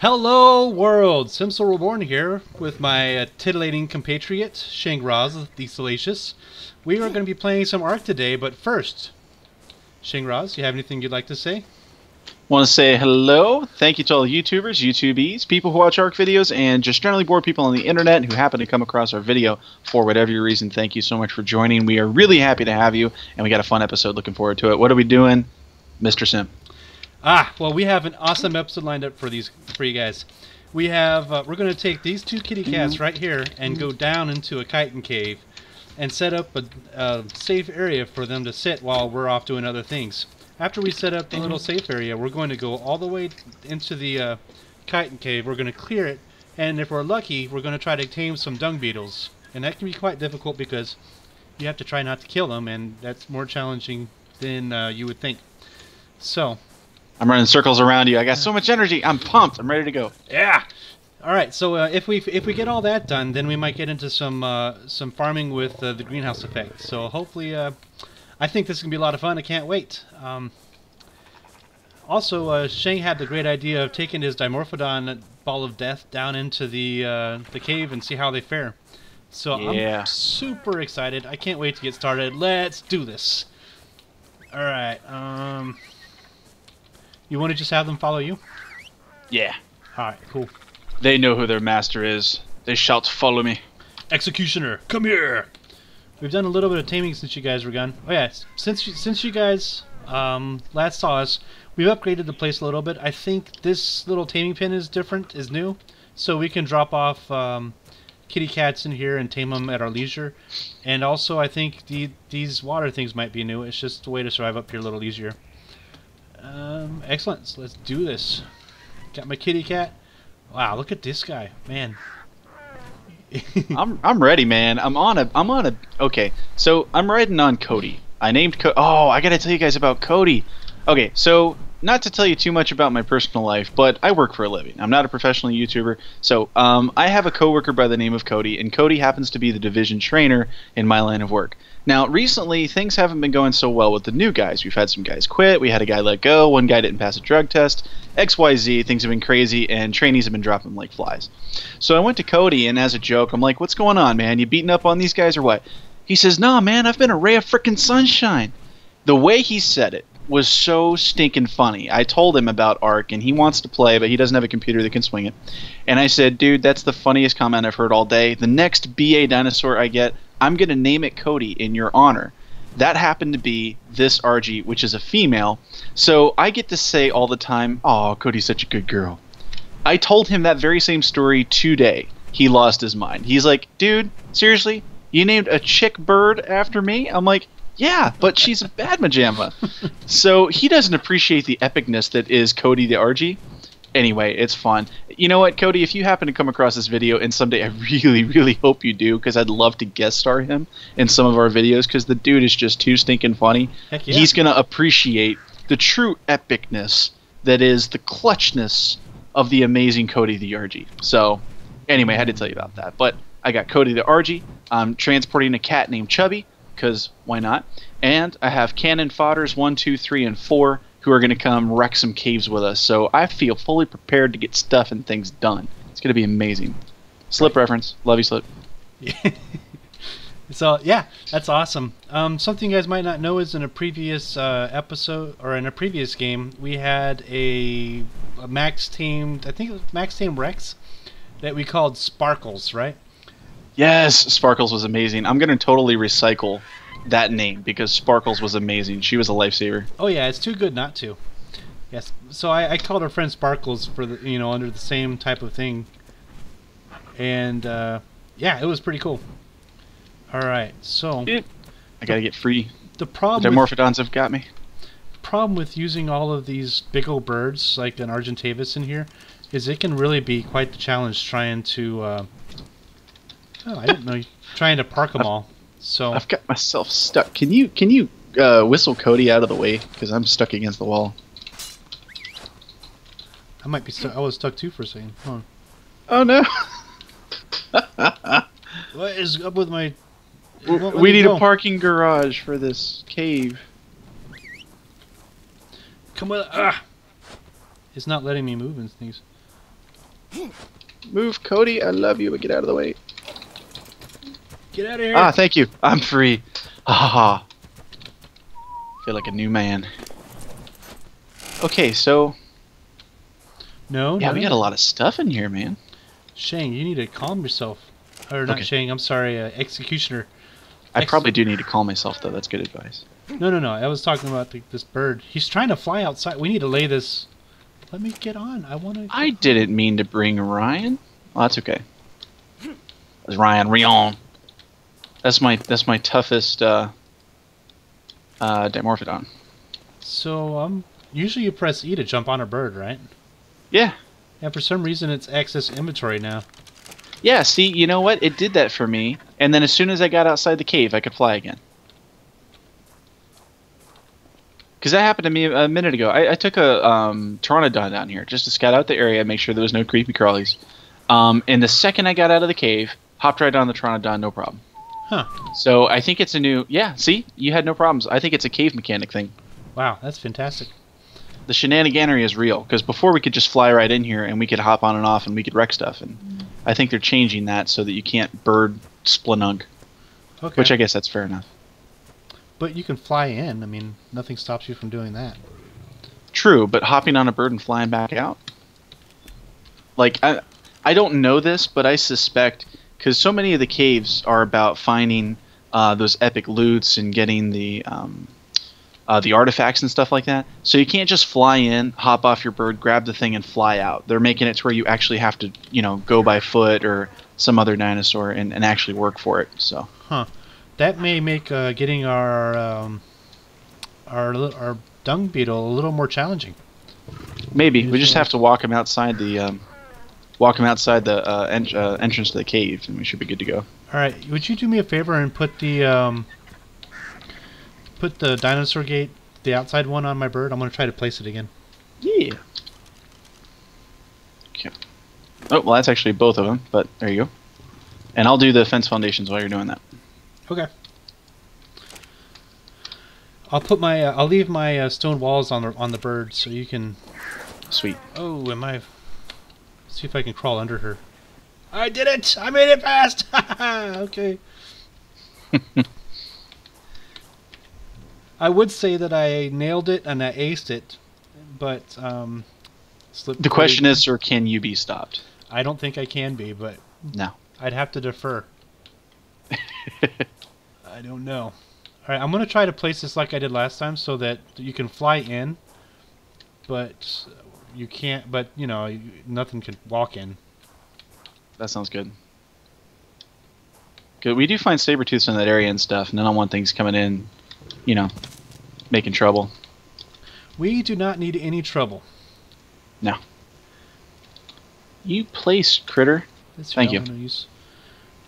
Hello, world! Simsol Reborn here with my uh, titillating compatriot, Shangraz the Salacious. We are going to be playing some Ark today, but first, Shangraz, you have anything you'd like to say? Want to say hello? Thank you to all YouTubers, YouTubees, people who watch ARK videos, and just generally bored people on the internet who happen to come across our video for whatever your reason. Thank you so much for joining. We are really happy to have you, and we got a fun episode. Looking forward to it. What are we doing, Mr. Sim? Ah, well, we have an awesome episode lined up for these for you guys. We have uh, we're going to take these two kitty cats right here and go down into a chitin cave and set up a, a safe area for them to sit while we're off doing other things. After we set up the little safe area, we're going to go all the way into the uh, chitin cave. We're going to clear it, and if we're lucky, we're going to try to tame some dung beetles. And that can be quite difficult because you have to try not to kill them, and that's more challenging than uh, you would think. So, I'm running circles around you. I got so much energy. I'm pumped. I'm ready to go. Yeah. All right. So uh, if we if we get all that done, then we might get into some uh, some farming with uh, the greenhouse effect. So hopefully, uh, I think this is gonna be a lot of fun. I can't wait. Um, also, uh, Shang had the great idea of taking his Dimorphodon ball of death down into the uh, the cave and see how they fare. So Yeah. I'm super excited. I can't wait to get started. Let's do this. All right. Um, you want to just have them follow you? Yeah. All right. Cool. They know who their master is. They shout, "Follow me." Executioner, come here. We've done a little bit of taming since you guys were gone. Oh yeah, since you, since you guys um, last saw us, we've upgraded the place a little bit. I think this little taming pin is different, is new, so we can drop off um, kitty cats in here and tame them at our leisure. And also, I think the, these water things might be new. It's just a way to survive up here a little easier. Um, excellent. So let's do this. Got my kitty cat. Wow, look at this guy, man. I'm I'm ready, man. I'm on a I'm on a okay. So I'm riding on Cody. I named Co- Oh, I gotta tell you guys about Cody. Okay, so not to tell you too much about my personal life, but I work for a living. I'm not a professional YouTuber, so um, I have a coworker by the name of Cody, and Cody happens to be the division trainer in my line of work. Now, recently things haven't been going so well with the new guys. We've had some guys quit. We had a guy let go. One guy didn't pass a drug test. X, Y, Z. Things have been crazy, and trainees have been dropping like flies. So I went to Cody, and as a joke, I'm like, "What's going on, man? You beating up on these guys or what?" He says, "Nah, man. I've been a ray of frickin' sunshine." The way he said it was so stinking funny. I told him about Ark, and he wants to play, but he doesn't have a computer that can swing it. And I said, "Dude, that's the funniest comment I've heard all day. The next BA dinosaur I get, I'm gonna name it Cody in your honor." That happened to be this RG, which is a female. So I get to say all the time, "Oh, Cody's such a good girl." I told him that very same story today. He lost his mind. He's like, dude, seriously? You named a chick bird after me? I'm like, yeah, but she's a bad majama. so he doesn't appreciate the epicness that is Cody the RG. Anyway, it's fun. You know what, Cody? If you happen to come across this video, and someday I really, really hope you do, because I'd love to guest star him in some of our videos, because the dude is just too stinking funny. Yeah. He's gonna appreciate the true epicness that is the clutchness of the amazing Cody the RG. So, anyway, I had to tell you about that. But I got Cody the RG. I'm transporting a cat named Chubby, because why not? And I have cannon fodders 1, 2, 3, and 4 who are going to come wreck some caves with us. So I feel fully prepared to get stuff and things done. It's going to be amazing. Slip reference. Love you, Slip. So yeah, that's awesome. Um, something you guys might not know is in a previous uh, episode or in a previous game, we had a, a max tamed, I think it was max tamed Rex, that we called Sparkles, right? Yes, Sparkles was amazing. I'm going to totally recycle that name because Sparkles was amazing. She was a lifesaver. Oh yeah, it's too good not to. Yes. So I, I called our friend Sparkles for the you know under the same type of thing, and uh, yeah, it was pretty cool. All right, so Yeah. I got to get free. the The problem with, Dimorphodons have got me. problem with using all of these big old birds like an Argentavis in here is it can really be quite the challenge trying to. Uh, oh, I didn't know you trying to park them all. So I've got myself stuck. Can you can you uh, whistle Cody out of the way because I'm stuck against the wall? I might be stuck. I was stuck too for a second. Hold on. Oh no! What is up with my? it won't let we need go. a parking garage for this cave. Come with. Ah! It's not letting me move and things. Move, Cody. I love you, but get out of the way. Get out of here. Ah, thank you. I'm free. Ah. Feel like a new man. Okay, so no, yeah, no. we got a lot of stuff in here, man. Shang, you need to calm yourself. Or not Okay. Shang, I'm sorry, uh, Executioner. I Ex- probably do need to calm myself though. That's good advice. No, no, no. I was talking about the, this bird. He's trying to fly outside. We need to lay this. Let me get on. I want to. I didn't mean to bring Ryan. Well, that's okay. It's Ryan Rion. That's my that's my toughest uh, uh, Dimorphodon. So um, usually you press E to jump on a bird, right? Yeah, And For some reason, it's access inventory now. yeah. See, you know what? It did that for me, and then as soon as I got outside the cave, I could fly again. Because that happened to me a minute ago. I, I took a um, Pteranodon down here just to scout out the area, and make sure there was no creepy crawlies. Um, and the second I got out of the cave, hopped right on the Pteranodon, no problem. Huh. So I think it's a new. Yeah, see, you had no problems. I think it's a cave mechanic thing. Wow, that's fantastic. The shenaniganery is real because before we could just fly right in here and we could hop on and off and we could wreck stuff. And I think they're changing that so that you can't bird splanunk, Okay. which I guess that's fair enough. But you can fly in. I mean, nothing stops you from doing that. True, but hopping on a bird and flying back out. Like I, I don't know this, but I suspect because so many of the caves are about finding uh, those epic loots and getting the um, uh, the artifacts and stuff like that. So you can't just fly in, hop off your bird, grab the thing, and fly out. They're making it to where you actually have to, you know, go by foot or some other dinosaur and, and actually work for it. So huh? That may make uh, getting our um, our our dung beetle a little more challenging. maybe we just have to walk him outside the. Um, Walk him outside the uh, en- uh, entrance to the cave, and we should be good to go. All right, would you do me a favor and put the um, put the dinosaur gate, the outside one, on my bird? I'm gonna try to place it again. Yeah. Okay. Oh, well, that's actually both of them, but there you go. And I'll do the fence foundations while you're doing that. Okay. I'll put my uh, I'll leave my uh, stone walls on the on the bird so you can. Sweet. Oh, am I? See if I can crawl under her. I did it! I made it fast! okay. I would say that I nailed it and I aced it, but um, slipped The question is, sir, can you be stopped? I don't think I can be, but No. I'd have to defer. I don't know. All right, I'm gonna try to place this like I did last time, so that you can fly in, but you can't. But you know, nothing can walk in. that sounds good. Good. We do find saber tooths in that area and stuff, and I don't want things coming in, you know, making trouble. We do not need any trouble. No. You place critter. That's Thank you. Use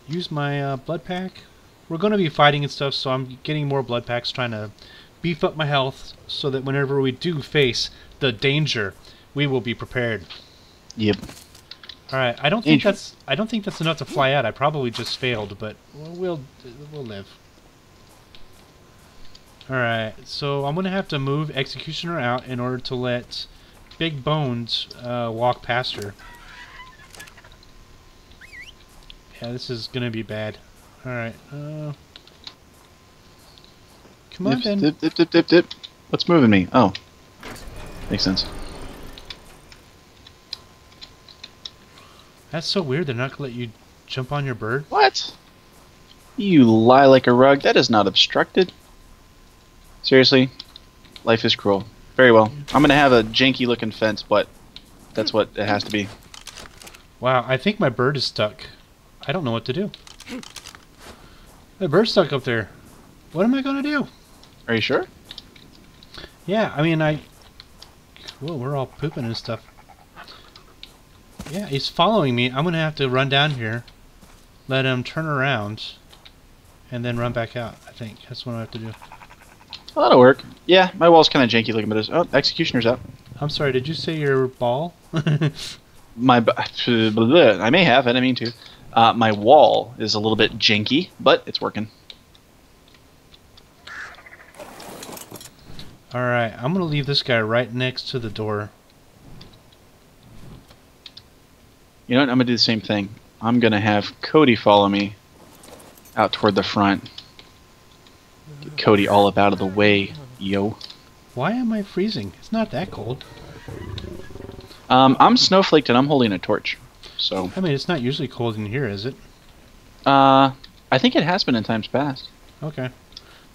use my uh, blood pack. We're gonna be fighting and stuff, so I'm getting more blood packs, trying to beef up my health, so that whenever we do face the danger, we will be prepared. Yep. All right. I don't think that's I don't think that's enough to fly out. I probably just failed, but we'll we'll, live. All right. So I'm gonna have to move Executioner out in order to let Big Bones uh, walk past her. Yeah, this is gonna be bad. All right. Uh, come on, Dip, then. dip, dip, dip, dip, dip. What's moving me? Oh. Makes sense. That's so weird. They're not gonna let you jump on your bird. What? You lie like a rug. That is not obstructed. Seriously? Life is cruel. Very well. I'm gonna have a janky looking fence, but that's what it has to be. Wow, I think my bird is stuck. I don't know what to do. My bird's stuck up there. What am I gonna do? Are you sure? Yeah, I mean, I. Whoa, we're all pooping and stuff. Yeah, he's following me. I'm gonna have to run down here, let him turn around, and then run back out. I think that's what I have to do. Well, that'll work. Yeah, my wall's kind of janky looking, but it's, oh, executioner's out. I'm sorry. Did you say your ball? My I may have. I didn't mean to. Uh, my wall is a little bit janky, but it's working. all right, I'm gonna leave this guy right next to the door. You know what? I'm gonna do the same thing. I'm gonna have Cody follow me out toward the front. Get Cody all up out of the way, yo. Why am I freezing? It's not that cold. Um, I'm snowflaked and I'm holding a torch. So, I mean, it's not usually cold in here, is it? uh, I think it has been in times past. Okay.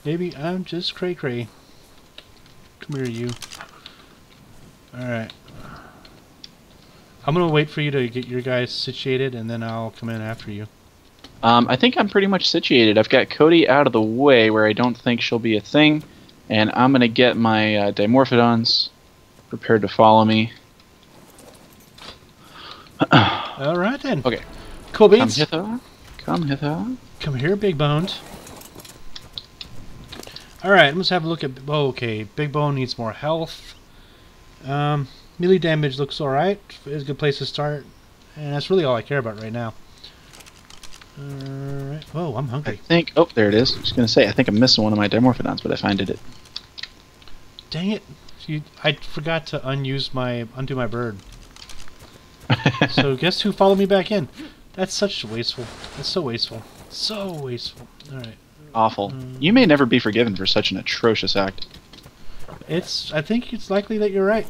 Maybe I'm just cray cray. Come here, you. Alright. I'm gonna wait for you to get your guys situated and then I'll come in after you. Um, I think I'm pretty much situated. I've got Cody out of the way where I don't think she'll be a thing, and I'm gonna get my uh, Dimorphodons prepared to follow me. Alright then. Okay. Cool Come beans. hither. Come hither. Come here, big boned. Alright, let's have a look at. Oh, okay, big bone needs more health. Um, melee damage looks alright. It's a good place to start. And that's really all I care about right now. Alright. Whoa, I'm hungry. I think. Oh, there it is. I was gonna say. I think I'm missing one of my Dimorphodons, but I find it. Dang it. You, I forgot to unuse my undo my bird. So guess who followed me back in? That's such wasteful. That's so wasteful. So wasteful. Alright. Awful. Mm. You may never be forgiven for such an atrocious act. It's I think it's likely that you're right.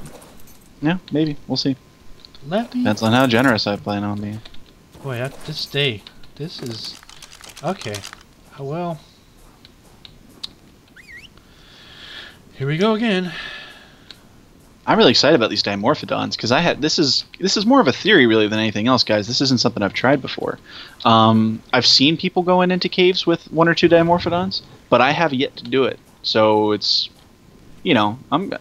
Yeah, maybe. We'll see. Let me Depends on how generous I plan on being. Boy, that, this day, this is okay. Uh, well, here we go again. I'm really excited about these Dimorphodons because I had this is this is more of a theory really than anything else, guys. This isn't something I've tried before. Um, I've seen people going into caves with one or two Dimorphodons, but I have yet to do it. So it's, you know, I'm.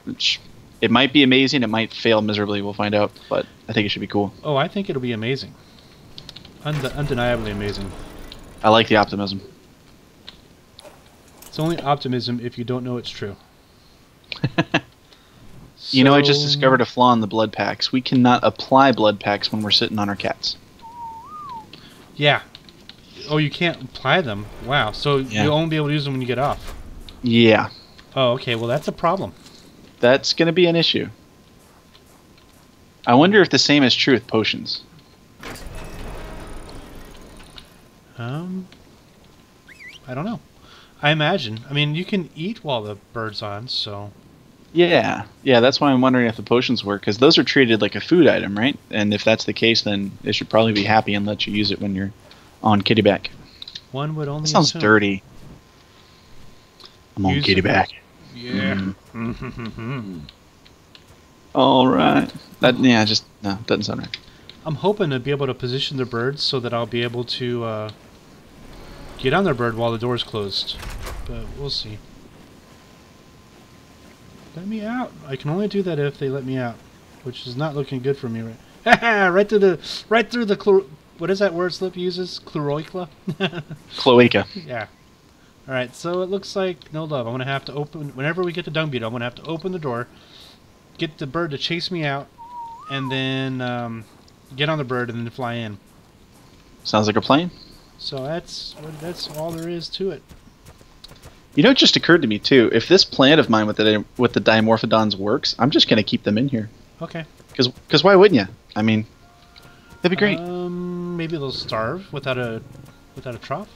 It might be amazing. It might fail miserably. We'll find out. But I think it should be cool. Oh, I think it'll be amazing. Unde- undeniably amazing. I like the optimism. It's only optimism if you don't know it's true. You know, I just discovered a flaw in the blood packs. We cannot apply blood packs when we're sitting on our cats. Yeah. Oh, you can't apply them. Wow. So Yeah. you'll only be able to use them when you get off. Yeah, Oh, okay. Well, that's a problem. That's going to be an issue. I wonder if the same is true with potions. Um, I don't know. I imagine. I mean, you can eat while the bird's on, so Yeah, yeah, that's why I'm wondering if the potions work, because those are treated like a food item, right? And if that's the case, then they should probably be happy and let you use it when you're on kittyback. one would only. That sounds assume. dirty. I'm on kittyback. Yeah. Mm. All right. That yeah, just no, doesn't sound right. I'm hoping to be able to position the birds so that I'll be able to uh, get on their bird while the door's closed. But we'll see. Let me out. I can only do that if they let me out, which is not looking good for me. Right, right through the right through the what is that word Slip uses? Chloroicla. Cloaca. yeah. All right. So it looks like no love. I'm gonna have to open whenever we get to Dung Beetle. I'm gonna have to open the door, get the bird to chase me out, and then um, get on the bird and then fly in. Sounds like a plan. So that's that's all there is to it. You know, it just occurred to me too. If this plan of mine with the with the Dimorphodons works, I'm just gonna keep them in here. Okay. Cause, cause why wouldn't you? I mean, that'd be great. Um, maybe they'll starve without a without a trough.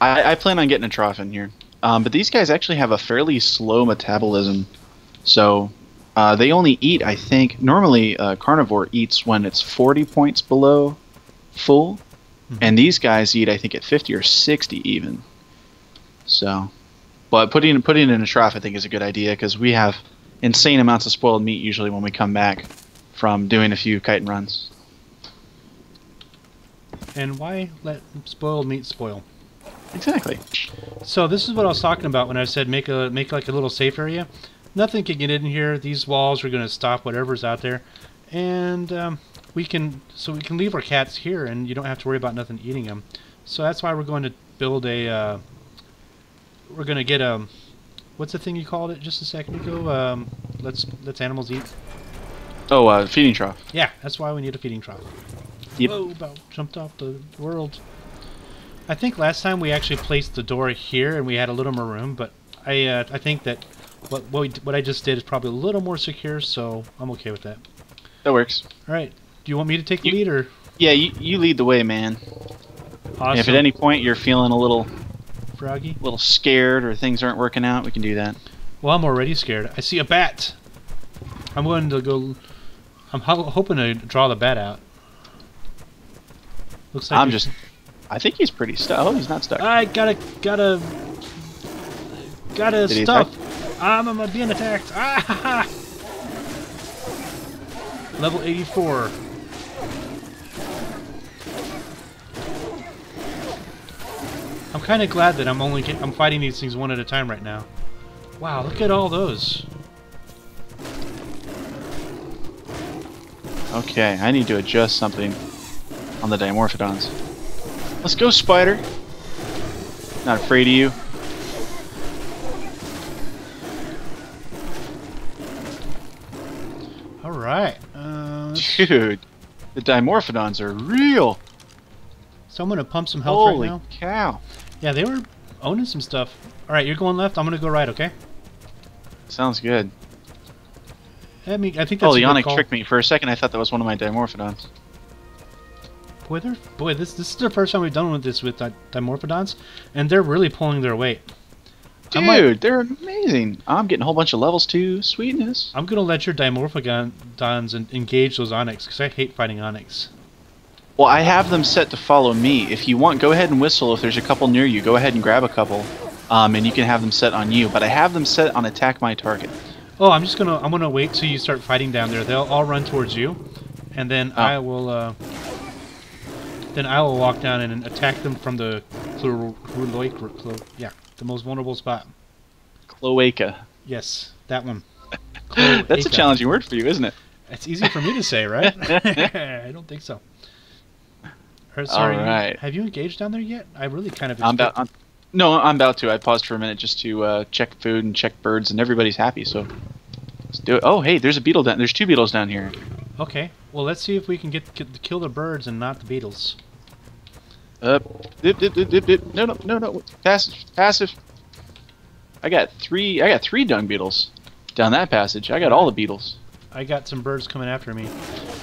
I, I plan on getting a trough in here. Um, but these guys actually have a fairly slow metabolism, so uh, they only eat. I think normally uh, carnivore eats when it's 40 points below full, Mhm. and these guys eat I think at 50 or 60 even. So, but putting putting it in a trough I think is a good idea because we have insane amounts of spoiled meat usually when we come back from doing a few kite and runs. And why let spoiled meat spoil? Exactly. So this is what I was talking about when I said make a make like a little safe area. Nothing can get in here. These walls are going to stop whatever's out there, and um, we can so we can leave our cats here, and you don't have to worry about nothing eating them. So that's why we're going to build a. Uh, we're going to get a. What's the thing you called it just a second ago? Um, let's let's animals eat. Oh, uh, feeding trough. Yeah, that's why we need a feeding trough. Yep. Whoa, about jumped off the world. I think last time we actually placed the door here and we had a little more room, but I uh, I think that what what, we, what I just did is probably a little more secure, so I'm okay with that. That works. All right, do you want me to take the You- lead or? Yeah, you, you lead the way, man. Awesome. If at any point you're feeling a little Froggy. A little scared or things aren't working out, we can do that. Well, I'm already scared. I see a bat. I'm going to go. I'm ho- hoping to draw the bat out. Looks like I'm just. I think he's pretty stuck. Oh, he's not stuck. I gotta, gotta, gotta Did stuff. I'm, I'm being attacked. Ah! Level 84. I'm kind of glad that I'm only I'm fighting these things one at a time right now. Wow, look at all those. Okay, I need to adjust something on the Dimorphodons. Let's go, Spider. Not afraid of you. All right. Uh, Dude, the Dimorphodons are real. so I'm gonna pump some health Holy right now. cow. Yeah, they were owning some stuff. All right, you're going left. I'm gonna go right. Okay. Sounds good. I mean, I think that's Oh, a the good tricked me. For a second, I thought that was one of my Dimorphodons. Boy, boy. This this is the first time we've done with this with Di- Dimorphodons, and they're really pulling their weight. Dude, might- they're amazing. I'm getting a whole bunch of levels too. Sweetness. I'm gonna let your Dimorphodons en- engage those Onyc because I hate fighting Onyc. Well, I have them set to follow me. If you want, go ahead and whistle. If there's a couple near you, go ahead and grab a couple, um, and you can have them set on you. But I have them set on attack my target. Oh, I'm just gonna I'm gonna wait till you start fighting down there. They'll all run towards you, and then Oh. I will uh, then I will walk down and attack them from the clo- clo- yeah the most vulnerable spot. Cloaca. Yes, that one. That's a challenging word for you, isn't it? It's easy for me to say, right? I don't think so. Or, sorry, right. have you engaged down there yet? I really kind of. I'm about. I'm, no, I'm about to. I paused for a minute just to uh, check food and check birds, and everybody's happy. So let's do it. Oh, hey, there's a beetle down. There's two beetles down here. Okay, well let's see if we can get, get kill the birds and not the beetles. Up. Dip, dip, dip, dip, dip. No, no, no, no. Passive. Passive. I got three. I got three dung beetles down that passage. I got all the beetles. I got some birds coming after me.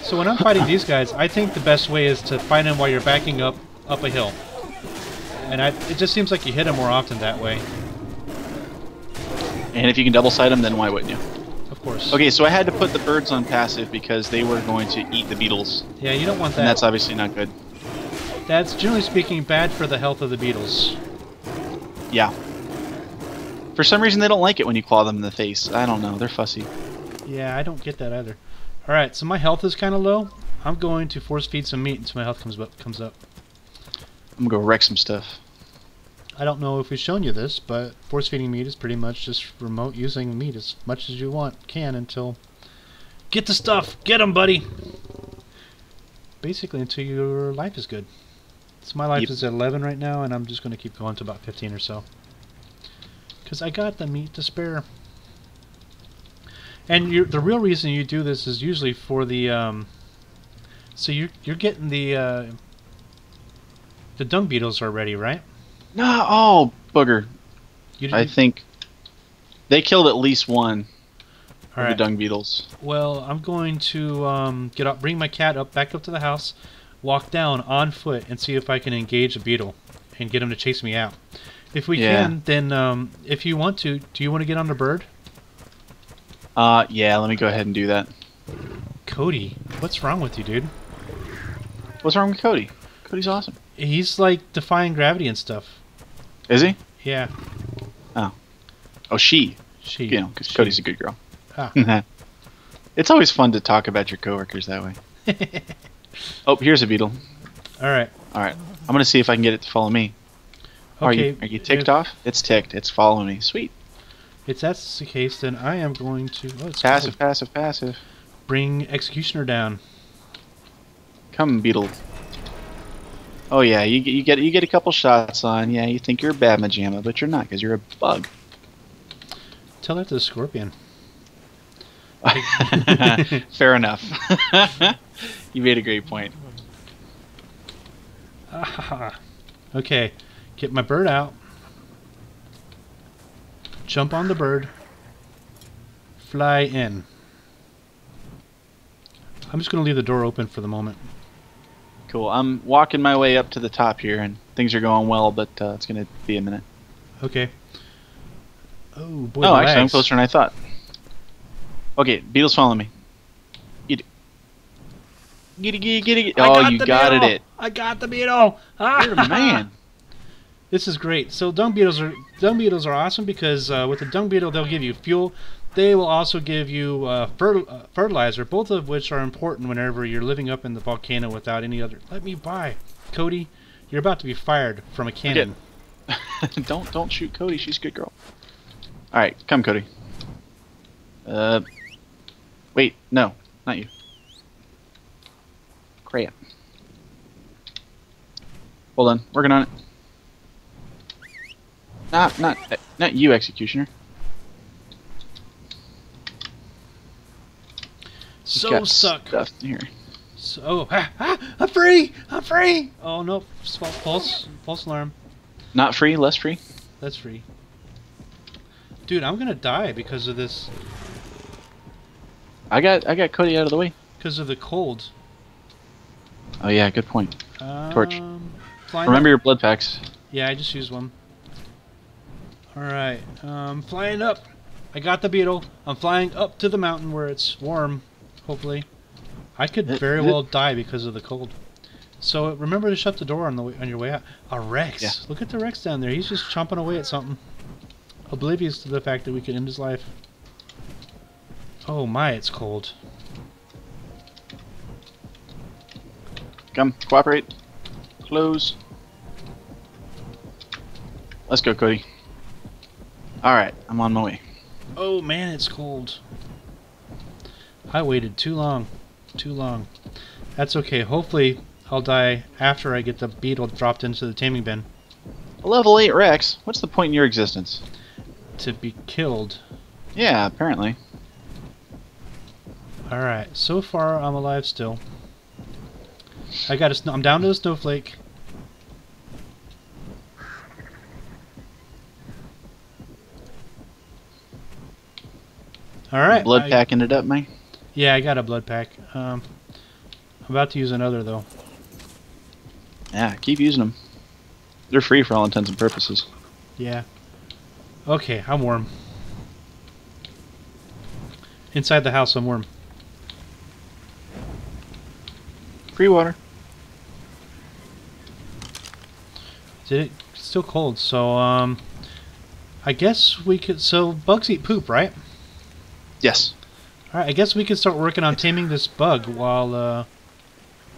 So when I'm fighting these guys, I think the best way is to fight them while you're backing up up a hill. And I, it just seems like you hit them more often that way. And if you can double sight them, then why wouldn't you? Of course. Okay, so I had to put the birds on passive because they were going to eat the beetles, Yeah, you don't want and that. that's obviously not good. That's generally speaking bad for the health of the beetles. Yeah. For some reason, they don't like it when you claw them in the face. I don't know. They're fussy. Yeah, I don't get that either. All right, so my health is kind of low. I'm going to force feed some meat until my health comes up. Comes up. I'm gonna go wreck some stuff. I don't know if we've shown you this, but force feeding meat is pretty much just remote using meat as much as you want can until get the stuff, get 'em, buddy. Basically, until your life is good. So my life Yep. is at 11 right now, and I'm just going to keep going to about 15 or so. Because I got the meat to spare. And you the real reason you do this is usually for the. Um, so you're you're getting the uh, the dung beetles already, right? No, oh booger! You I think they killed at least one All of right. the dung beetles. Well, I'm going to um, get up, bring my cat up, back up to the house, walk down on foot, and see if I can engage a beetle and get him to chase me out. If we Yeah. can, then um, if you want to, do you want to get on the bird? Uh, yeah. Let me go ahead and do that. Cody, what's wrong with you, dude? What's wrong with Cody? Cody's awesome. He's like defying gravity and stuff. Is he? Yeah, Oh, Oh, she. she. You know, because. Cody's a good girl. Ah. it's always fun to talk about your coworkers that way. Oh, here's a beetle. All right. All right, I'm gonna see if I can get it to follow me. Are you are you ticked if, off? It's ticked. It's following me. Sweet. If that's the case, then I am going to oh, it's Passive, passive, passive. bring Executioner down. Come, beetle. Oh yeah, you get you get you get a couple shots on. Yeah, you think you're a bad majama, but you're not because you're a bug. Tell that to the scorpion. Fair enough. you made a great point. Ah, okay, get my bird out. Jump on the bird. Fly in. I'm just going to leave the door open for the moment. Cool. I'm walking my way up to the top here, and things are going well, but uh, it's gonna be a minute. Okay. Oh boy. oh, actually, I'm closer than I thought. Okay, beetles follow me. Get it. Get it, get it. I Oh, got you got beetle! it. I got the beetle. Ah! You're a man. This is great. So dung beetles are dung beetles are awesome because uh, with the dung beetle they'll give you fuel. They will also give you uh, fer- uh, fertilizer, both of which are important whenever you're living up in the volcano without any other. Let me by, Cody. You're about to be fired from a cannon. don't don't shoot Cody. She's a good girl. All right, come Cody. Uh, wait, no, not you. Crap. Hold on, working on it. Not not not you, executioner. So suck. stuff here. So, oh, ah, ah, I'm free. I'm free. Oh no, false false, false alarm. Not free, less free. That's free. Dude, I'm gonna die because of this. I got I got Cody out of the way. Because of the cold. Oh yeah, good point. Torch. Um, flying Remember up. your blood packs. Yeah, I just used one. Alright, um, flying up. I got the beetle. I'm flying up to the mountain where it's warm, hopefully. I could very well die because of the cold. So remember to shut the door on the way, on your way out. A Rex. Yeah. Look at the Rex down there. He's just chomping away at something. Oblivious to the fact that we could end his life. Oh my, it's cold. Come, cooperate. Close. Let's go, Cody. Alright, I'm on my way. Oh man, it's cold. I waited too long. Too long. That's okay. Hopefully, I'll die after I get the beetle dropped into the taming bin A level 8 Rex? What's the point in your existence? to be killed. Yeah, apparently. Alright, so far I'm alive still. I got a sn- I'm down to a snowflake. Alright. Blood I- packing it up, man. Yeah, I got a blood pack. Um, I'm about to use another though. Yeah, keep using them. They're free for all intents and purposes. Yeah. Okay, I'm warm. Inside the house, I'm warm. Free water. Did it still cold? So um, I guess we could. So bugs eat poop, right? Yes. All right. I guess we could start working on taming this bug while. Uh,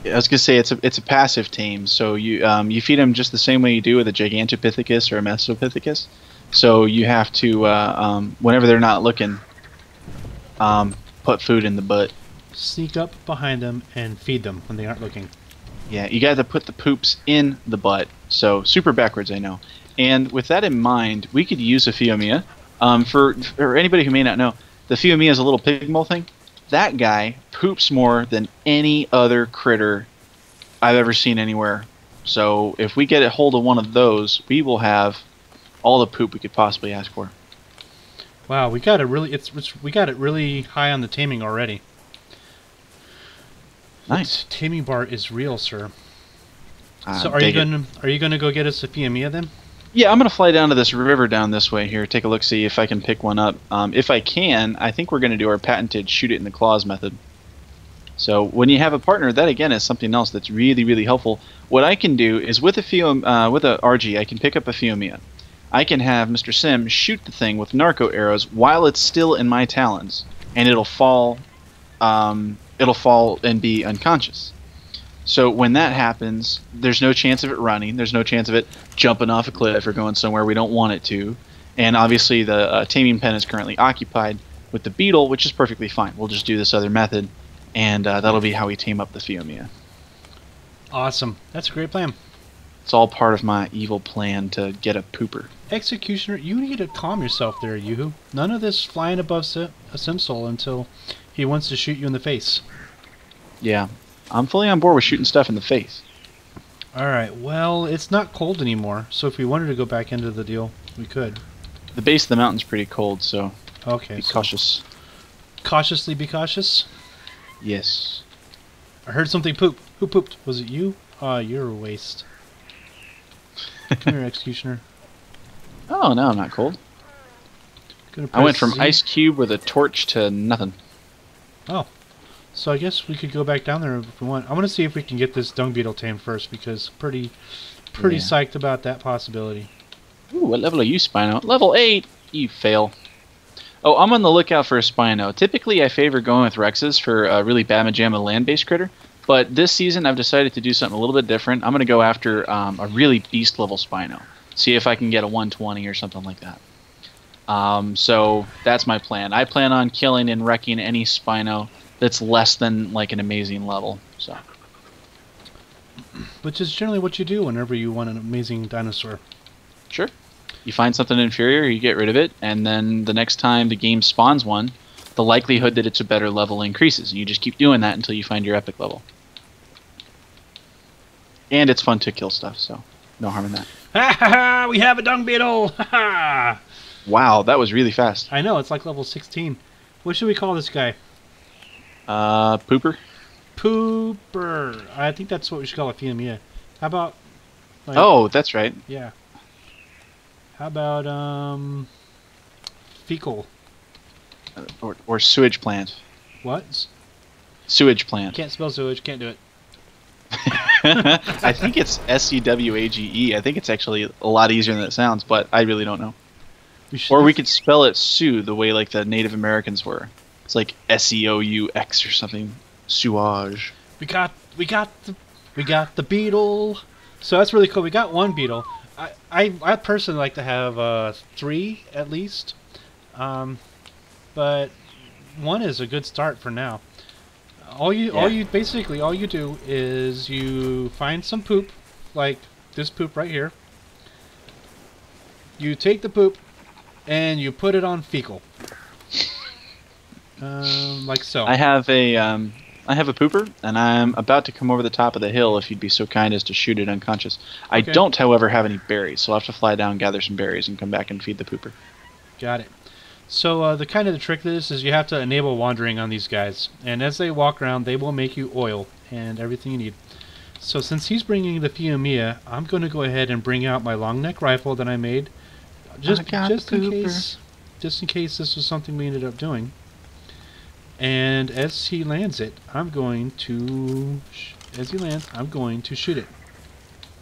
I was gonna say it's a it's a passive tame, so you um, you feed them just the same way you do with a Gigantopithecus or a Mesopithecus. So you have to uh, um, whenever they're not looking, um, put food in the butt. sneak up behind them and feed them when they aren't looking. Yeah, you got to put the poops in the butt. So super backwards, I know. And with that in mind, we could use a Phiomia. Um, for for anybody who may not know, the Phiomia is a little pig mole thing. That guy poops more than any other critter I've ever seen anywhere. So if we get a hold of one of those, we will have all the poop we could possibly ask for. Wow, we got it really. It's, it's we got it really high on the taming already. Nice. Taming bar is real, sir. Uh, so are you gonna are you gonna go get us a Phiomia then? Yeah, I'm gonna fly down to this river down this way here. Take a look, see if I can pick one up. Um, if I can, I think we're gonna do our patented shoot it in the claws method. So when you have a partner, that again is something else that's really really helpful. What I can do is with a Fium, uh, with a RG, I can pick up a Phiomia. I can have Mr. Sim shoot the thing with narco arrows while it's still in my talons, and it'll fall. Um, it'll fall and be unconscious. So when that happens, there's no chance of it running. There's no chance of it jumping off a cliff or going somewhere we don't want it to. And obviously, the uh, taming pen is currently occupied with the beetle, which is perfectly fine. We'll just do this other method, and uh, that'll be how we tame up the Phiomia. Awesome. That's a great plan. It's all part of my evil plan to get a pooper. Executioner, you need to calm yourself there, Yoo. None of this flying above Sim- a Simsol until he wants to shoot you in the face. Yeah, I'm fully on board with shooting stuff in the face. Alright, well, it's not cold anymore, so if we wanted to go back into the deal, we could. The base of the mountain's pretty cold, so Okay, be so cautious. cautiously be cautious. Yes. I heard something poop. Who pooped? Was it you? Ah, you're a waste. Come here, executioner. Oh no, I'm not cold. I went from Z. ice cube with a torch to nothing. So I guess we could go back down there if we want. I want to see if we can get this dung beetle tamed first because pretty, pretty Yeah. psyched about that possibility. Ooh, what level are you, Spino? Level 8! You fail. Oh, I'm on the lookout for a Spino. Typically, I favor going with Rexes for a really bad Majama land-based critter, but this season I've decided to do something a little bit different. I'm going to go after um, a really beast-level Spino. See if I can get a 120 or something like that. Um, so that's my plan. I plan on killing and wrecking any Spino that's less than like an amazing level. So Which is generally what you do whenever you want an amazing dinosaur. Sure. You find something inferior, you get rid of it, and then the next time the game spawns one, the likelihood that it's a better level increases. And you just keep doing that until you find your epic level. And it's fun to kill stuff, so no harm in that. Ha ha ha! We have a dung beetle! Ha ha! Wow, that was really fast. I know it's like level 16. What should we call this guy? Uh, pooper. Pooper. I think that's what we should call it, Phiomia. How about? Like, Oh, that's right. yeah. How about um, fecal? Uh, Or, or sewage plant. What? Sewage plant. Can't spell sewage. Can't do it. I think it's S E W A G E. I think it's actually a lot easier than it sounds, but I really don't know. We Or we could spell it Sioux the way like the Native Americans were. It's like S E O U X or something. Sewage. We got. We got the. We got the beetle. So that's really cool. We got one beetle. I I, I personally like to have uh, three at least. Um, but one is a good start for now. All you all you basically all you do is you find some poop, like this poop right here. You take the poop and you put it on fecal. Um, like so. I have a um, I have a pooper, and I'm about to come over the top of the hill. If you'd be so kind as to shoot it unconscious. I Okay. don't, however, have any berries, so I'll have to fly down, gather some berries, and come back and feed the pooper. Got it. So uh, the kind of the trick to this is you have to enable wandering on these guys, and as they walk around, they will make you oil and everything you need. So since he's bringing the Phiomia, I'm going to go ahead and bring out my long neck rifle that I made, just got just in case, just in case this was something we ended up doing. And as he lands it, I'm going to, sh- as he lands, I'm going to shoot it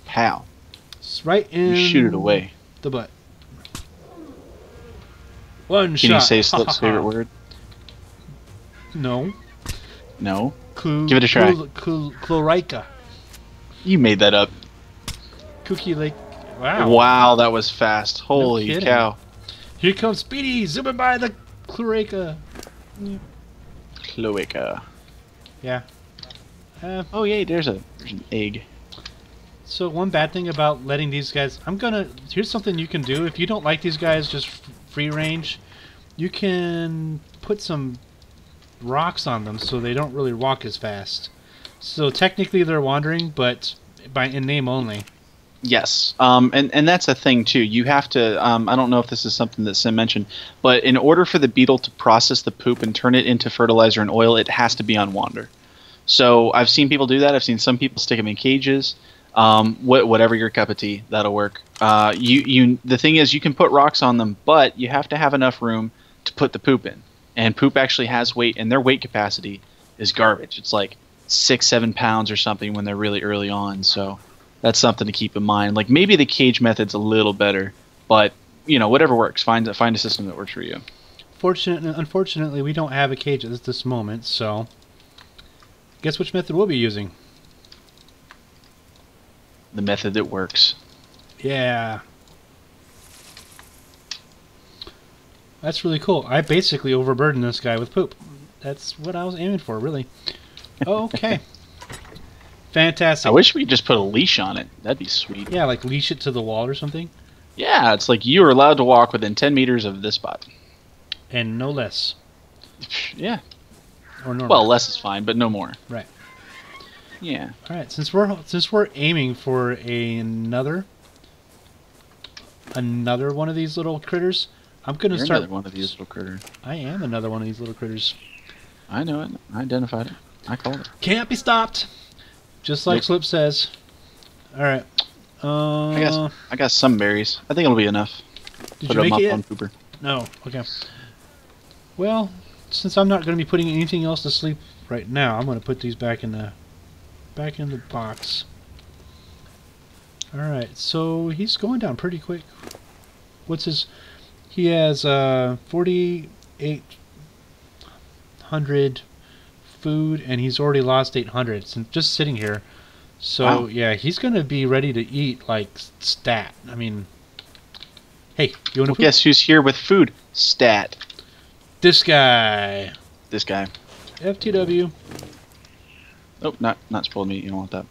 How? S- right in You shoot it away. the butt. One Can shot. Can you say Slip's favorite word? No. No. Clu- Give it a try. Clu- clu- Chlorica. You made that up. Cookie Lake. Wow. Wow, that was fast. Holy kidding. cow. Here comes Speedy, zooming by the Chlorica. Cloaca. Yeah. Uh, Oh yay, there's a there's an egg. so one bad thing about letting these guys, I'm gonna. Here's something you can do if you don't like these guys just free range. You can put some rocks on them so they don't really walk as fast. So technically they're wandering, but by in name only. Yes, um, and and that's a thing too. You have to. Um, I don't know if this is something that Sim mentioned, but in order for the beetle to process the poop and turn it into fertilizer and oil, it has to be on wander. So I've seen people do that. I've seen some people stick them in cages. Um, wh- whatever your cup of tea, that'll work. Uh, you you. The thing is, you can put rocks on them, but you have to have enough room to put the poop in. And poop actually has weight, and their weight capacity is garbage. It's like six, seven pounds or something when they're really early on. So that's something to keep in mind. Like maybe the cage method's a little better, but you know whatever works. Find a find a system that works for you. Fortunately, unfortunately, we don't have a cage at this moment, so guess which method we'll be using. The method that works. Yeah. That's really cool. I basically overburdened this guy with poop. That's what I was aiming for, really. Okay. Fantastic. I wish we could just put a leash on it. That'd be sweet. Yeah, like leash it to the wall or something, Yeah, it's like you are allowed to walk within ten meters of this spot. and no less Yeah. or normal. Well, less is fine, but no more. Right. Yeah. All right. Since we're since we're aiming for a, another another one of these little critters, I'm gonna start. another one of these little critters. I am another one of these little critters. I know it. I identified it. I called it. Can't be stopped. Just like Nope. Slip says. All right. Uh, I guess I got some berries. I think it'll be enough. did Put you make it? on Pooper. No. Okay. Well, since I'm not going to be putting anything else to sleep right now, I'm going to put these back in the back in the box. All right. So he's going down pretty quick. What's his? He has uh 4800 food, and he's already lost 800. So just sitting here. So Wow. yeah, he's going to be ready to eat like stat. I mean, hey, you want to Well, guess who's here with food? Stat. This guy. This guy. FTW. Oh, not not spoiled meat. You don't want that.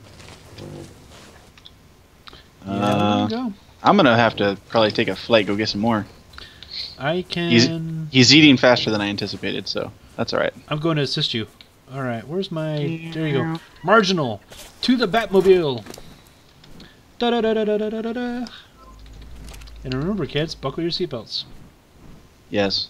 Yeah, Uh, go. I'm gonna have to probably take a flight, go get some more. I can. He's- He's eating faster than I anticipated, so that's all right. I'm going to assist you. All right, where's my? There you go. Marginal to the Batmobile. Da da da da da da da da. da. And remember, kids, buckle your seatbelts. Yes.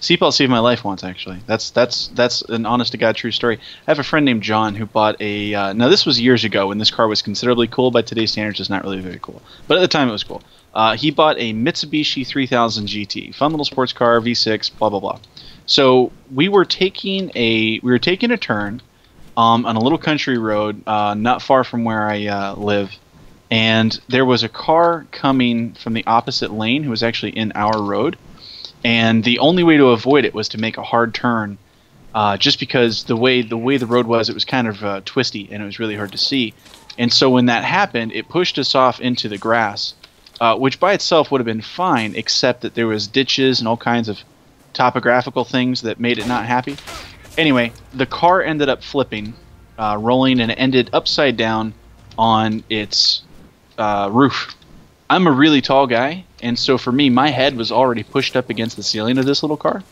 Seatbelt saved my life once, actually. That's that's that's an honest to god true story. I have a friend named John who bought a. Uh, now this was years ago when this car was considerably cool. By today's standards, it's not really very cool, but at the time it was cool. Uh, he bought a Mitsubishi 3000 GT, fun little sports car, V6, blah blah blah. So we were taking a we were taking a turn um, on a little country road uh, not far from where I uh, live, and there was a car coming from the opposite lane who was actually in our road. And the only way to avoid it was to make a hard turn uh, just because the way the way the road was it was kind of uh, twisty and it was really hard to see. And so when that happened it pushed us off into the grass uh, which by itself would have been fine except that there was ditches and all kinds of topographical things that made it not happy anyway the car ended up flipping uh, rolling and ended upside down on its uh, roof I'm a really tall guy, and so for me, my head was already pushed up against the ceiling of this little car,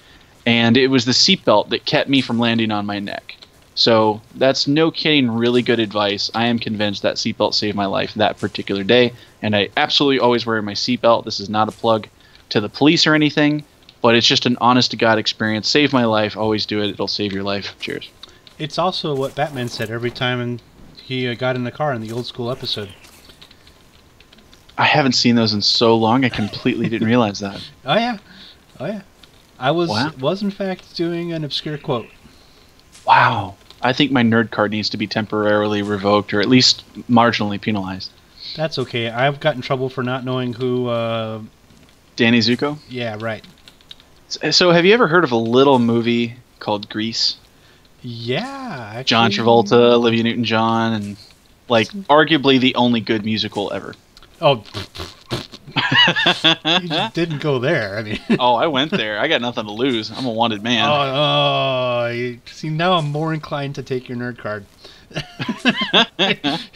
and it was the seatbelt that kept me from landing on my neck. So that's no kidding, really good advice. I am convinced that seatbelt saved my life that particular day, and I absolutely always wear my seatbelt. This is not a plug to the police or anything, but it's just an honest to God experience. Save my life. Always do it. It'll save your life. Cheers. It's also what Batman said every time he uh, got in the car in the old school episode. I haven't seen those in so long. I completely didn't realize that. Oh yeah, oh yeah. I was Wow. was in fact doing an obscure quote. Wow. I think my nerd card needs to be temporarily revoked or at least marginally penalized. That's okay. I've got in trouble for not knowing who. Uh, Danny Zuko. yeah, right. So, have you ever heard of a little movie called Grease? Yeah, actually, John Travolta, Olivia Newton-John, and like arguably the only good musical ever. Oh, you just didn't go there. I mean, oh, I went there. I got nothing to lose. I'm a wanted man. oh, oh, see now I'm more inclined to take your nerd card.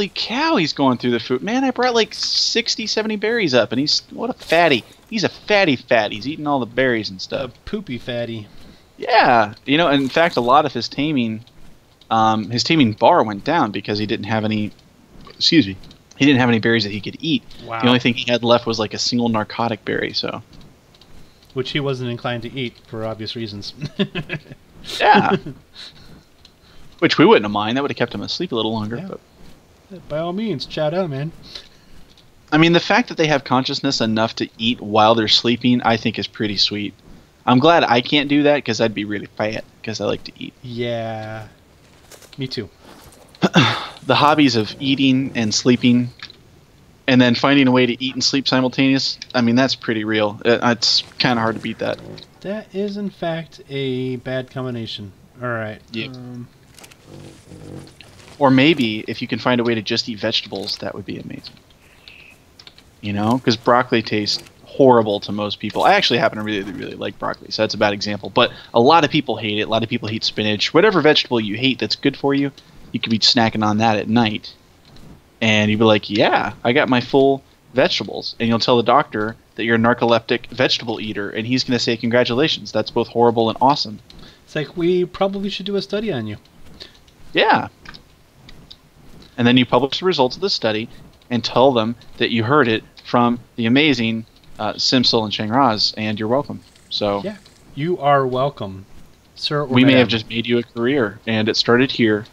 Holy cow, he's going through the food. Man, I brought like 60, 70 berries up, and he's what a fatty. He's a fatty fat. He's eating all the berries and A stuff. poopy fatty. Yeah, you know, in fact, a lot of his taming, um, his taming bar went down because he didn't have any. Excuse me. He didn't have any berries that he could eat. Wow. The only thing he had left was like a single narcotic berry. So Which he wasn't inclined to eat for obvious reasons. yeah, which we wouldn't have mind. That would have kept him asleep a little longer. Yeah. But By all means, chow down, man. I mean, the fact that they have consciousness enough to eat while they're sleeping, I think is pretty sweet. I'm glad I can't do that because I'd be really fat because I like to eat. Yeah. Me too. the hobbies of eating and sleeping and then finding a way to eat and sleep simultaneous i mean that's pretty real Uh, it's kind of hard to beat that That is, in fact, a bad combination. All right. Yeah. Um, or maybe if you can find a way to just eat vegetables that would be amazing. You know? Because broccoli tastes horrible to most people. I actually happen to really really like broccoli so that's a bad example. But a lot of people hate it. A lot of people hate spinach. Whatever vegetable you hate that's good for you you could be snacking on that at night. And you'd be like yeah i got my full vegetables. And you'll tell the doctor that you're a narcoleptic vegetable eater and he's going to say congratulations that's both horrible and awesome. It's like we probably should do a study on you. Yeah. And then you publish the results of the study and tell them that you heard it from the amazing uh, Simsol and Shangraz, and you're welcome. So Yeah. You are welcome, sir. We may have just made you a career, and it started here,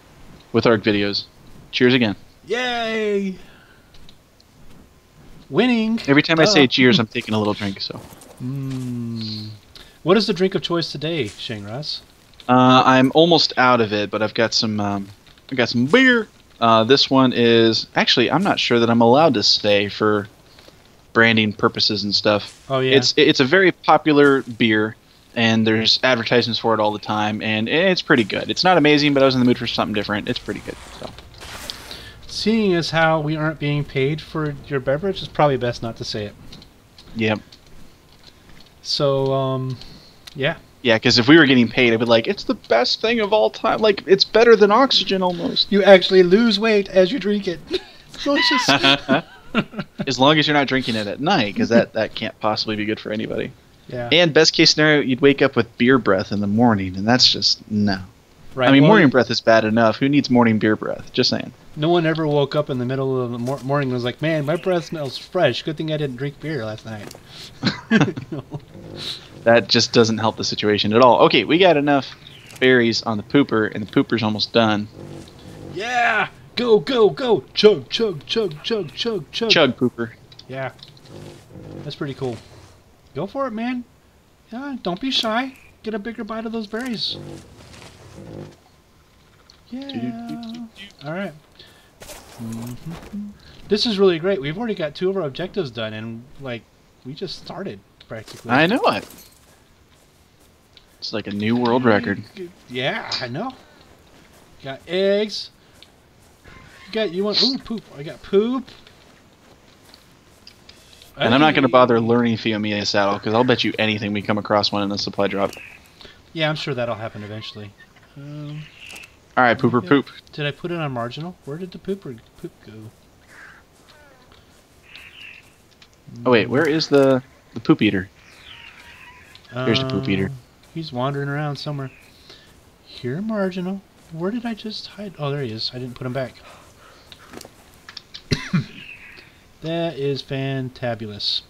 with ARK videos. Cheers again. Yay! Winning. Every time I say Oh. cheers, I'm taking a little drink. So Mm. What is the drink of choice today, Shane Ross? uh, I'm almost out of it, but I've got some. Um, I got some beer. Uh, this one is actually I'm not sure that I'm allowed to say for branding purposes and stuff. Oh yeah. It's it's a very popular beer, and there's advertisements for it all the time, and it's pretty good. It's not amazing, but I was in the mood for something different. It's pretty good. So Seeing as how we aren't being paid for your beverage, it's probably best not to say it. Yep. So, um, yeah. Yeah. Because if we were getting paid, I'd be like, it's the best thing of all time. Like it's better than oxygen almost. You actually lose weight as you drink it. So it's delicious. as long as you're not drinking it at night, because that that can't possibly be good for anybody. yeah. And best case scenario, you'd wake up with beer breath in the morning, and that's just no. right. I mean, well, morning breath is bad enough. Who needs morning beer breath? Just saying. No one ever woke up in the middle of the mor- morning and was like, "Man, my breath smells fresh. Good thing I didn't drink beer last night." That just doesn't help the situation at all. Okay, we got enough berries on the pooper, and the pooper's almost done. yeah. Go, go, go. Chug, chug, chug, chug, chug, chug. Chug pooper. Yeah. That's pretty cool. Go for it, man. Yeah, don't be shy. Get a bigger bite of those berries. Yeah. All right. Mhm. This is really great. We've already got two of our objectives done, and like we just started practically. I know it. It's like a new world record. Yeah, I know. Got eggs. You got you want ooh poop. I got poop. And I'm not going to bother learning Phiomia saddle because I'll bet you anything we come across one in the supply drop. Yeah, I'm sure that'll happen eventually. Um, All right, pooper poop. did I put it on marginal? Where did the pooper poop go? Oh wait, where is the the poop eater? There's the poop eater. He's wandering around somewhere. Here, marginal. Where did I just hide? Oh, there he is. I didn't put him back. that is fantabulous.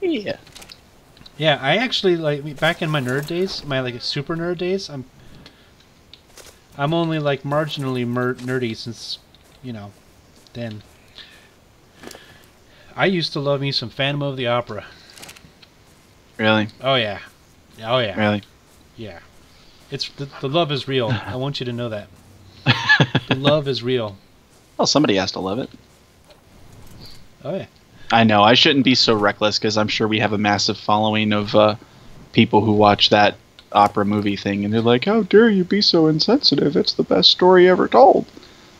Yeah. Yeah, I actually like back in my nerd days, my like super nerd days. I'm I'm only like marginally nerdy since, you know, then. I used to love me some Phantom of the Opera. Really? Oh yeah, oh yeah, Really? yeah. It's the, the love is real. I want you to know that the love is real. well, somebody has to love it. Oh yeah. I know. I shouldn't be so reckless because I'm sure we have a massive following of uh, people who watch that opera movie thing, and they're like, "How dare you be so insensitive? It's the best story ever told."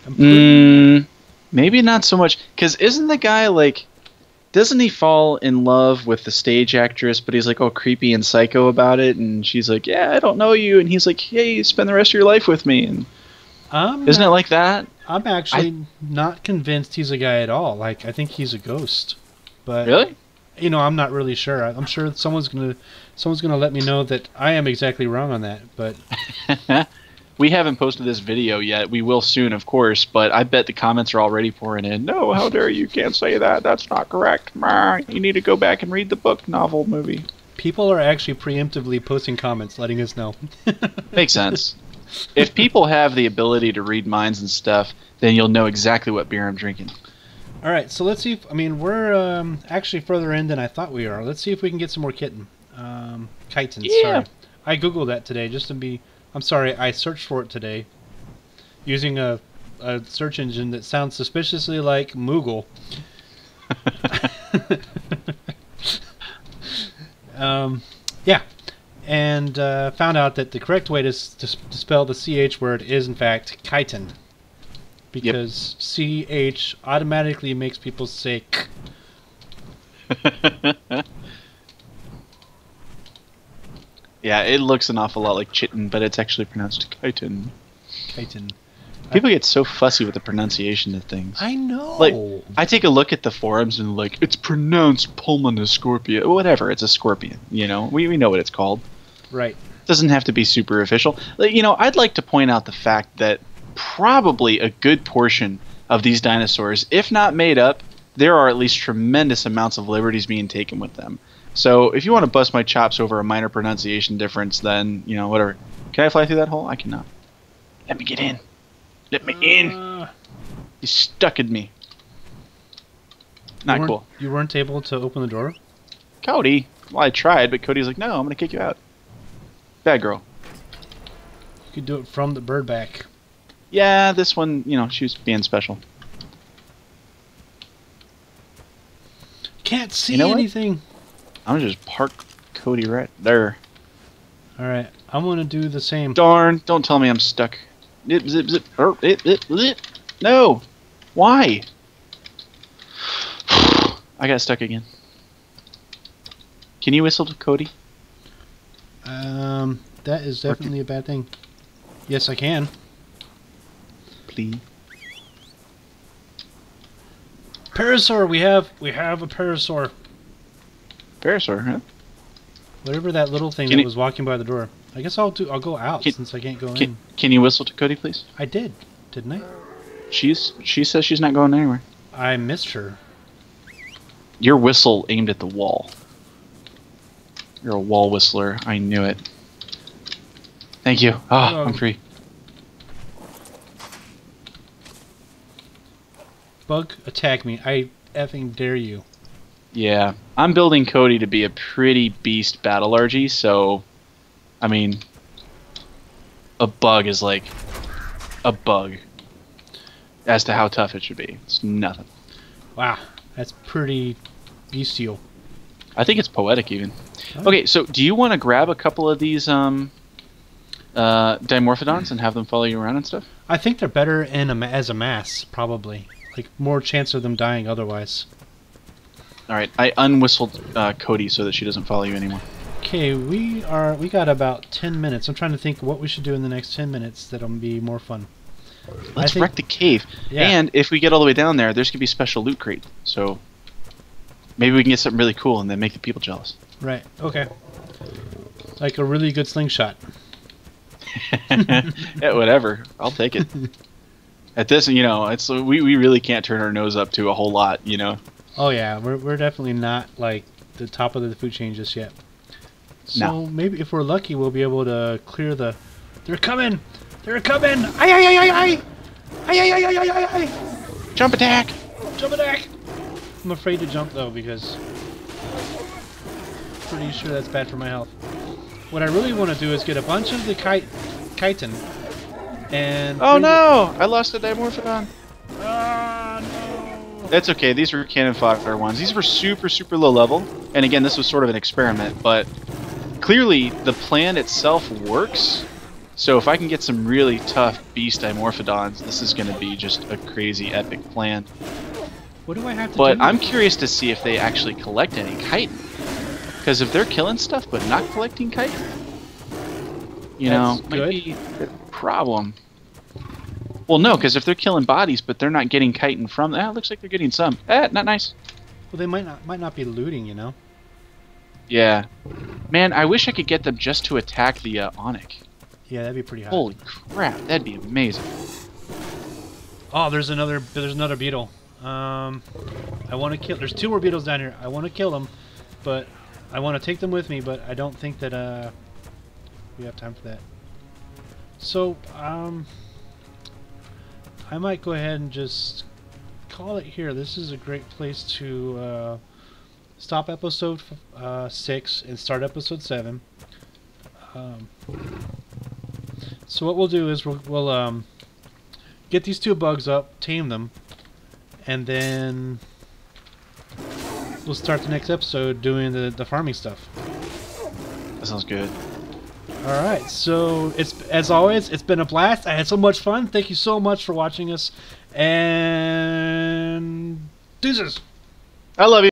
Mm, maybe not so much because isn't the guy like? Doesn't he fall in love with the stage actress, but he's like all creepy and psycho about it, and she's like, "Yeah, I don't know you," and he's like, "Hey, spend the rest of your life with me," and I'm isn't it like that? I'm actually not convinced he's a guy at all. Like I think he's a ghost. But Really? you know, I'm not really sure. I- I'm sure someone's gonna someone's gonna let me know that I am exactly wrong on that. But we haven't posted this video yet. We will soon, of course, but I bet the comments are already pouring in. No, how dare you? Can't say that. That's not correct. You need to go back and read the book, novel, movie. people are actually preemptively posting comments, letting us know. Makes sense. if people have the ability to read minds and stuff, then you'll know exactly what beer I'm drinking. All right, so let's see. If, I mean, we're um, actually further in than I thought we are. Let's see if we can get some more kitten. Um, chitons. Yeah. Sorry, I googled that today just to be. I'm sorry, I searched for it today using a, a search engine that sounds suspiciously like Moogle. um, yeah, and uh, found out that the correct way to, to, to spell the ch word is in fact chitin, because ch automatically makes people say k. yeah, it looks an awful lot like chitin, but it's actually pronounced chitin. chitin. People get so fussy with the pronunciation of things. I know. Like, I take a look at the forums and like it's pronounced pulmonoscorpia. Whatever, it's a scorpion. You know, we we know what it's called. right. doesn't have to be super official. Like, You know, I'd like to point out the fact that probably a good portion of these dinosaurs, if not made up, there are at least tremendous amounts of liberties being taken with them. So if you want to bust my chops over a minor pronunciation difference, then you know whatever. Can I fly through that hole? I cannot. Let me get in. Let me in. Uh, You stuck in me. Not weren't- cool. You weren't able to open the door. Cody. Well, I tried, but Cody's like, no, I'm gonna kick you out. Bad girl. You could do it from the bird back. Yeah, this one, you know, she was being special. Can't see you know what? I'm just park Cody right there. All right, I'm gonna do the same. Darn! Don't tell me I'm stuck. Zip, zip, zip. er, It, it, it. No! Why? I got stuck again. Can you whistle to Cody? Um, that is definitely a bad thing. Yes, I can. Please. Parasaur, we have we have a parasaur. Parasaur, huh? Whatever that little thing Can that you- was walking by the door. I guess I'll do. I'll go out Can- since I can't go Can, in. can you whistle to Cody, please? I did, didn't I? She's she says she's not going anywhere. I missed her. Your whistle aimed at the wall. You're a wall whistler. I knew it. Thank you. Ah, Um, I'm free. Bug, attack me! I effing dare you! Yeah, I'm building Cody to be a pretty beast battle RG, so I mean a bug is like a bug as to how tough it should be. It's nothing. Wow, that's pretty bestial. I think it's poetic even. Oh. Okay, so do you want to grab a couple of these um uh Dimorphodons and have them follow you around and stuff? I think they're better in a, as a mass, probably. Like more chance of them dying otherwise. All right, I unwhistled uh, Cody so that she doesn't follow you anymore. Okay, we are. We got about ten minutes. I'm trying to think what we should do in the next ten minutes that'll be more fun. Let's think- wreck the cave. Yeah. And if we get all the way down there, there's gonna be special loot crate. So maybe we can get something really cool and then make the people jealous. Right. Okay. Like a really good slingshot. yeah, whatever. I'll take it. At this, you know, it's we, we really can't turn our nose up to a whole lot, you know. Oh yeah, we're we're definitely not like the top of the food chain just yet. So No. maybe if we're lucky, we'll be able to clear the. They're coming! They're coming! Ay ay ay ay ay! Ay ay ay ay ay ay ay! Jump attack! Jump attack! I'm afraid to jump though because pretty sure that's bad for my health. What I really want to do is get a bunch of the kite, chitin, and Oh no! I lost a Dimorphodon. the- Ah no! That's okay. These were cannon fodder ones. These were super, super low level. And again, this was sort of an experiment, but clearly the plan itself works. So if I can get some really tough beast Dimorphodons, this is going to be just a crazy epic plan. What do I have to But do? I'm curious to see if they actually collect any chitin. Because if they're killing stuff but not collecting chitin, you know, That's might good. be a problem. Well, no, because if they're killing bodies but they're not getting chitin from, ah, looks like they're getting some. Ah, not nice. Well, they might not might not be looting, you know. Yeah. Man, I wish I could get them just to attack the uh, Onycs. Yeah, that'd be pretty hot. Holy crap, that'd be amazing. Oh, there's another there's another beetle. Um, I want to kill. There's two more beetles down here. I want to kill them, but I want to take them with me. But I don't think that uh we have time for that. So um, I might go ahead and just call it here. This is a great place to uh, stop episode uh, six and start episode seven. Um, so what we'll do is we'll, we'll um, get these two bugs up, tame them, and then we'll start the next episode doing the, the farming stuff. That sounds good. All right, so it's as always, it's been a blast. I had so much fun. Thank you so much for watching us, and deuces. I love you.